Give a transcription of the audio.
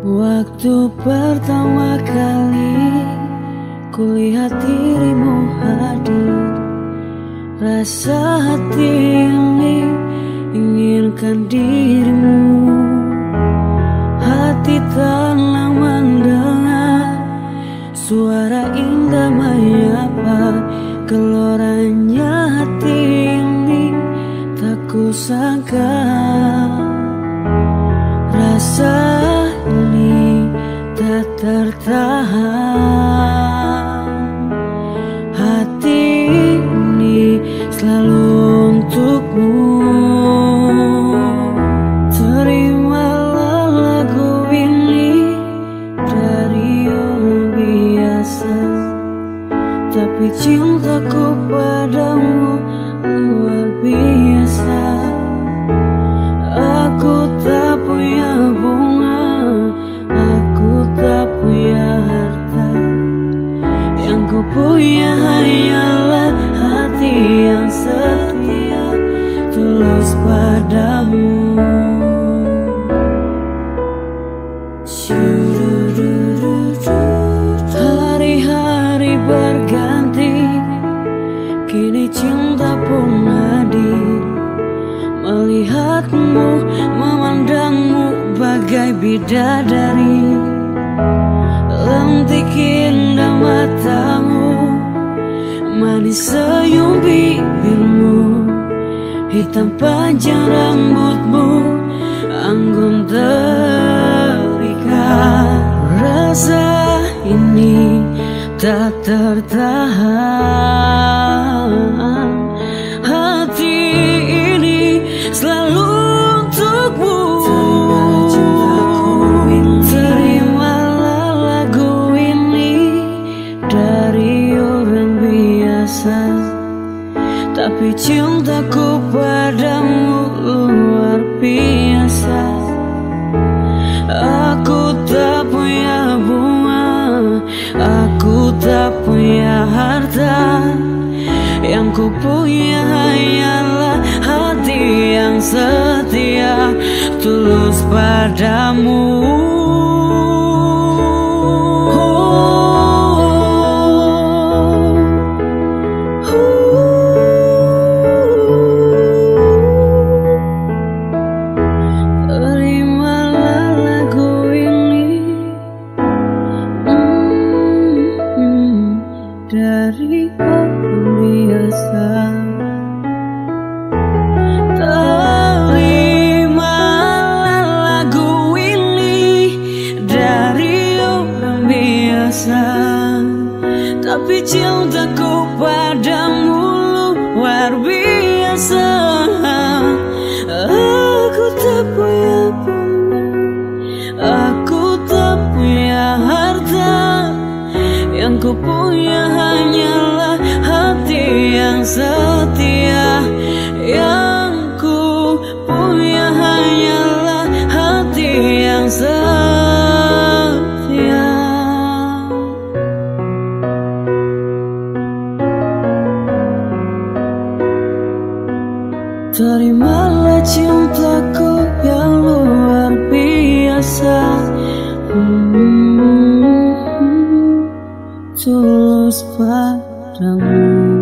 Waktu pertama kali kulihat dirimu hadir Rasa hati ini inginkan dirimu. Hati tenang mendengar Suara indah menyapa Geloranya hati ini tak kusangka. Rasa tak tertahan. Hati ini selalu untukmu. Terimalah lagu ini dari orang biasa. Tapi cintaku padamu biasa harta Yang ku punya hanyalah hati yang setia Tulus padamu. Hari-hari berganti Kini cinta pun hadir. Melihatmu, memandangmu bagai bidadari Lentik indah matamu Manis senyum bibirmu. Hitam panjang rambutmu Anggun terikat. Rasa ini tak tertahan. Hati Tapi cintaku padamu luar biasa. Aku tak punya bunga Aku tak punya harta. Yang ku punya hanyalah hati yang setia Tulus padamu biasa. Tapi cintaku padamu luar biasa. Aku tak punya aku tak punya harta. Yang ku punya hanyalah hati yang setia. Yang ku punya hanyalah hati yang setia. Terimalah cintaku yang luar biasa. Hmm, Tulus padamu